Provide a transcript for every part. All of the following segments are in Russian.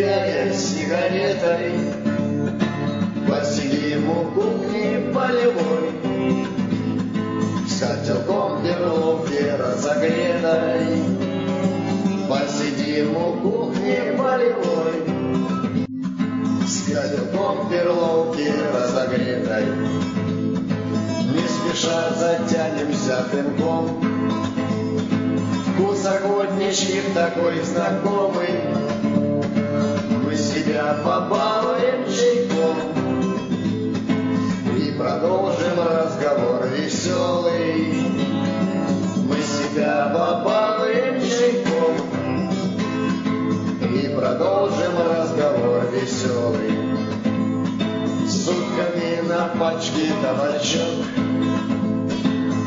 сияя сигаретой, Посидим у кухни полевой, С котелком перловки разогретой. Посидим у кухни полевой, С котелком перловки разогретой. Не спеша затянемся дымком, Вкус охотничьих такой знакомый, побалуем чайком И продолжим разговор веселый. Мы себя побалуем чайком И продолжим разговор веселый. Сутками на пачке табачок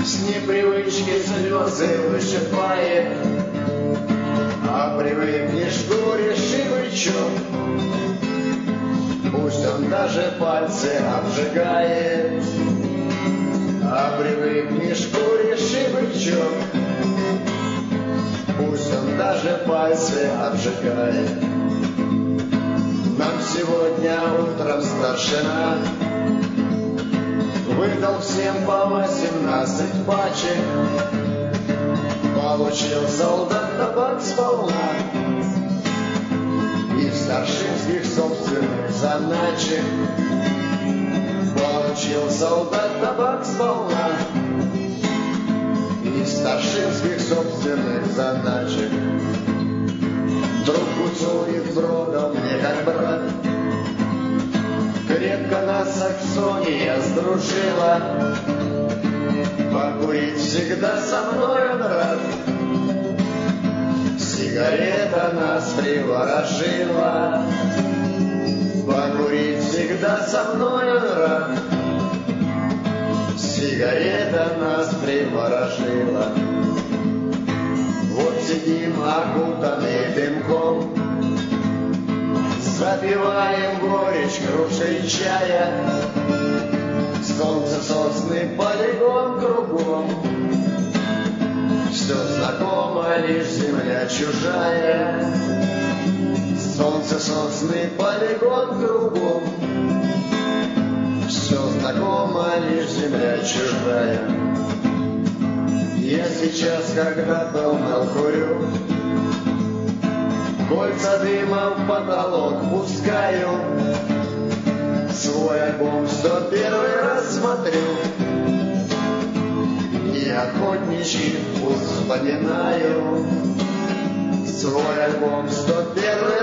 С непривычки слезы вышибает А привыкнешь даже пальцы обжигает. А привыкнешь к горе бычок Пусть он даже пальцы обжигает. Нам сегодня утром старшина Выдал всем по восемнадцать пачек. Получил солдат табак сполна И в старшинских собственных заначек Получил солдат табак сполна И в старшинских собственных заначек Друг гуцулит бродом мне как брат. Крепко нас Саксония сдружила. Покурить всегда со мной он рад Сигарета нас приворожила Покурить всегда со мной он рад Сигарета нас приворожила. Вот сидим окутанные дымком Запиваем горечь кружкой чая. Солнце, сосны, полигон кругом. Все знакомо, лишь земля чужая Солнце, сосны, полигон кругом. Все знакомо, лишь земля чужая. Я сейчас, когда полнал курю Кольца дыма в потолок пускаю. Свой альбом сто первый раз смотрю. И охотничий вкус вспоминаю. Свой альбом сто первый